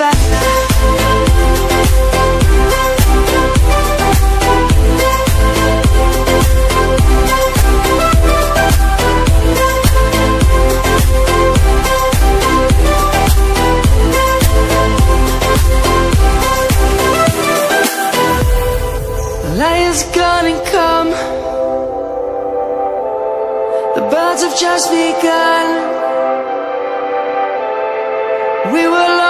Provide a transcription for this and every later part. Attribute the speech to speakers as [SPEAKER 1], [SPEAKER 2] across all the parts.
[SPEAKER 1] Lion's come. The birds have just begun. We will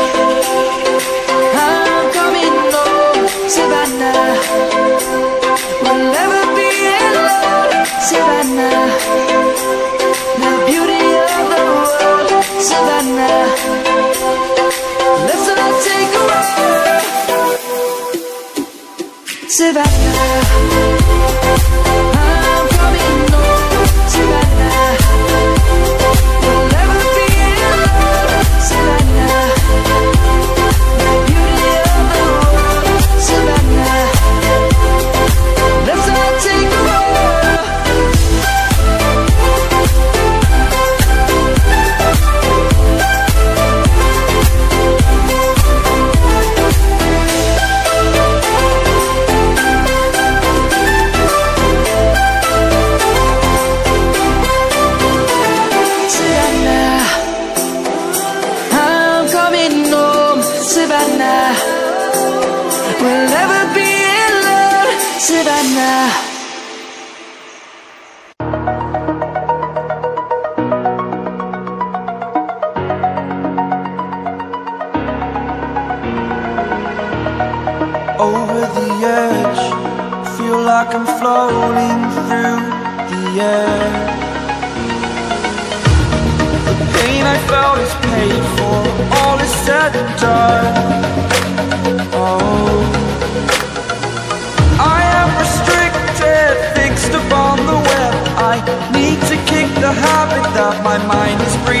[SPEAKER 1] habit that my mind is breathing